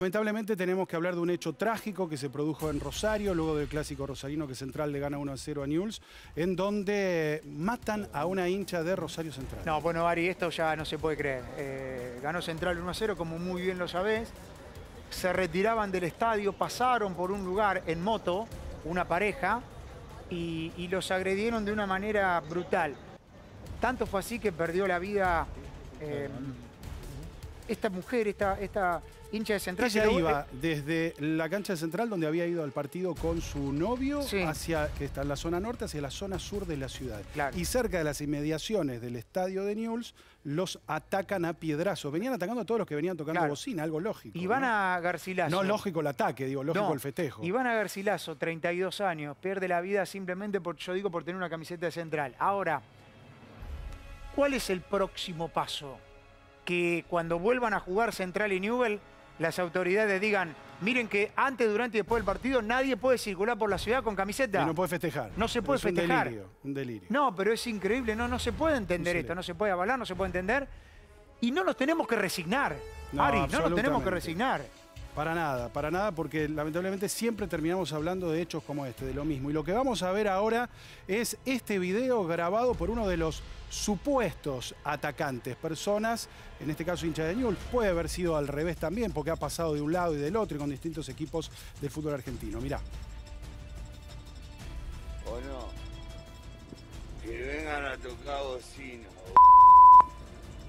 Lamentablemente tenemos que hablar de un hecho trágico que se produjo en Rosario, luego del clásico rosarino que Central le gana 1 a 0 a Newell's, en donde matan a una hincha de Rosario Central. No, bueno, Ari, esto ya no se puede creer. Eh, ganó Central 1 a 0, como muy bien lo sabés. Se retiraban del estadio, pasaron por un lugar en moto, una pareja, y, y los agredieron de una manera brutal. Tanto fue así que perdió la vida eh, esta mujer, esta, esta hincha de Central. Ella iba desde la cancha de Central, donde había ido al partido con su novio, Sí. hacia, que está en la zona norte, hacia la zona sur de la ciudad. Claro. Y cerca de las inmediaciones del estadio de Newell's, los atacan a piedrazos. Venían atacando a todos los que venían tocando Claro. bocina, algo lógico. Ivana ¿no? Garcilaso. No lógico el ataque, digo, lógico No, el festejo. Ivana Garcilaso, 32 años, pierde la vida simplemente por, yo digo, por tener una camiseta de central. Ahora, ¿cuál es el próximo paso? Que cuando vuelvan a jugar Central y Newell, las autoridades digan, miren que antes, durante y después del partido nadie puede circular por la ciudad con camiseta. Y no puede festejar. No se puede Es un festejar. delirio, un delirio. No, pero es increíble, no, no se puede entender esto, no se puede avalar, no se puede entender. Y no nos tenemos que resignar. No, Ari, no nos tenemos que resignar. Para nada, para nada, porque lamentablemente siempre terminamos hablando de hechos como este, de lo mismo. Y lo que vamos a ver ahora es este video grabado por uno de los supuestos atacantes, personas, en este caso hincha de Newell's, puede haber sido al revés también, porque ha pasado de un lado y del otro y con distintos equipos del fútbol argentino. Mirá. ¿O no? Que vengan a tocar bocina.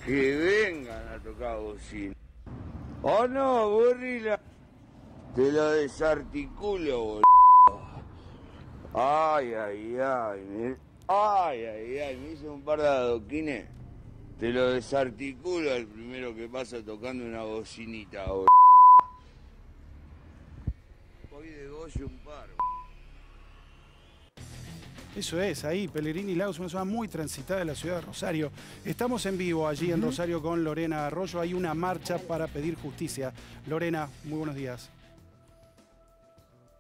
Que vengan a tocar bocina. ¿O no, gorila? Te lo desarticulo, boludo. Ay, ay, ay. Ay, ay, ay. Me hice un par de adoquines. Te lo desarticulo al primero que pasa tocando una bocinita, boludo. Hoy de Goyo un par. Eso es, ahí, Pellegrini Lagos, una zona muy transitada de la ciudad de Rosario. Estamos en vivo allí en Rosario con Lorena Arroyo. Hay una marcha para pedir justicia. Lorena, muy buenos días.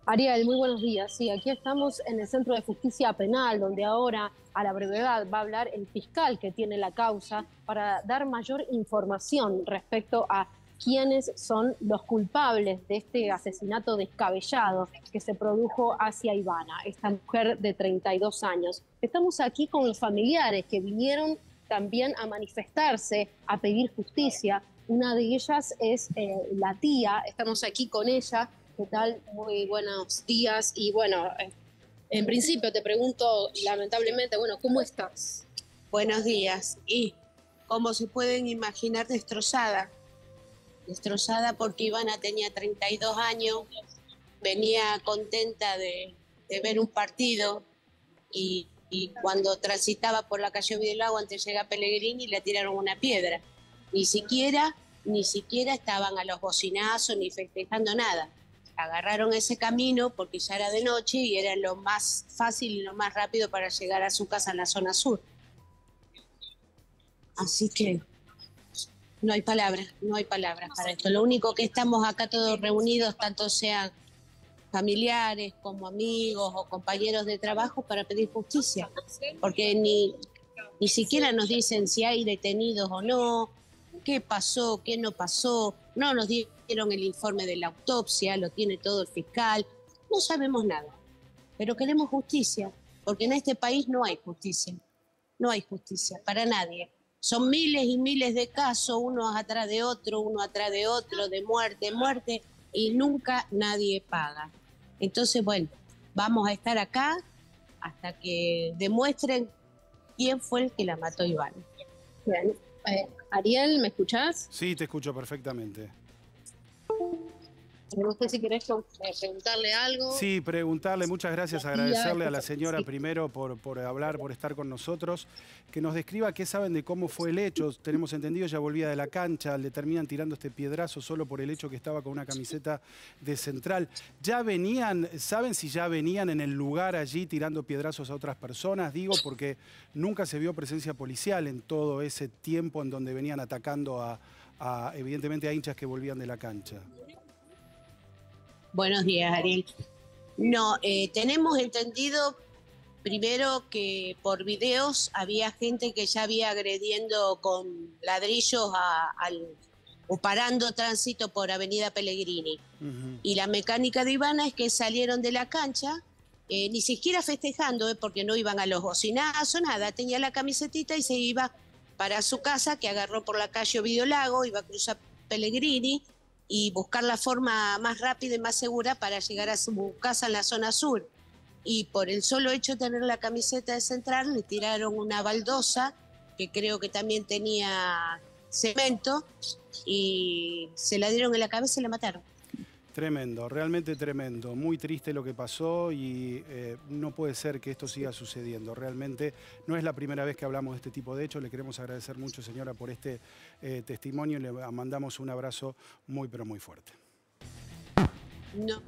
Ariel, muy buenos días. Sí, aquí estamos en el Centro de Justicia Penal, donde ahora a la brevedad va a hablar el fiscal que tiene la causa para dar mayor información respecto a quiénes son los culpables de este asesinato descabellado que se produjo hacia Ivana, esta mujer de 32 años. Estamos aquí con los familiares que vinieron también a manifestarse, a pedir justicia. Una de ellas es eh, la tía, estamos aquí con ella. ¿Qué tal? Muy buenos días. Y bueno, eh, en principio te pregunto, lamentablemente, bueno, ¿cómo estás? Buenos días. Y como se pueden imaginar, destrozada. Destrozada porque Ivana tenía 32 años, venía contenta de, ver un partido y, y cuando transitaba por la calle Videlago antes llega Pellegrini le tiraron una piedra. Ni siquiera, ni siquiera estaban a los bocinazos ni festejando nada. Agarraron ese camino porque ya era de noche y era lo más fácil y lo más rápido para llegar a su casa en la zona sur. Así que no hay palabras, no hay palabras para esto. Lo único que estamos acá todos reunidos, tanto sean familiares como amigos o compañeros de trabajo, para pedir justicia. Porque ni, ni siquiera nos dicen si hay detenidos o no, qué pasó, qué no pasó. No nos dieron el informe de la autopsia, lo tiene todo el fiscal. No sabemos nada. Pero queremos justicia, porque en este país no hay justicia. No hay justicia para nadie. Son miles y miles de casos, uno atrás de otro, uno atrás de otro, de muerte, muerte, y nunca nadie paga. Entonces, bueno, vamos a estar acá hasta que demuestren quién fue el que la mató Iván. Bien. Eh, Ariel, ¿me escuchás? Sí, te escucho perfectamente. No sé si querés eh, preguntarle algo. Sí, preguntarle, muchas gracias, agradecerle a la señora primero por, por hablar, por estar con nosotros, que nos describa qué saben de cómo fue el hecho. Tenemos entendido, ella volvía de la cancha, le terminan tirando este piedrazo solo por el hecho que estaba con una camiseta de central. ¿Ya venían, saben si ya venían en el lugar allí tirando piedrazos a otras personas? Digo, porque nunca se vio presencia policial en todo ese tiempo en donde venían atacando a, a, evidentemente, a hinchas que volvían de la cancha. Buenos días, Ariel. No, eh, tenemos entendido primero que por videos había gente que ya había agrediendo con ladrillos a- al, o parando tránsito por Avenida Pellegrini. Y la mecánica de Ivana es que salieron de la cancha, eh, ni siquiera festejando, eh, porque no iban a los bocinazos, nada, tenía la camisetita y se iba para su casa, que agarró por la calle Ovidio Lago, iba a cruzar Pellegrini y buscar la forma más rápida y más segura para llegar a su casa en la zona sur. Y por el solo hecho de tener la camiseta de central, le tiraron una baldosa, que creo que también tenía cemento, y se la dieron en la cabeza y la mataron. Tremendo, realmente tremendo. Muy triste lo que pasó y eh, no puede ser que esto siga sucediendo. Realmente no es la primera vez que hablamos de este tipo de hechos. Le queremos agradecer mucho, señora, por este eh, testimonio. Le mandamos un abrazo muy, pero muy fuerte. No.